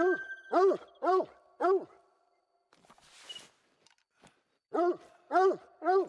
Oh! oh, oh, oh.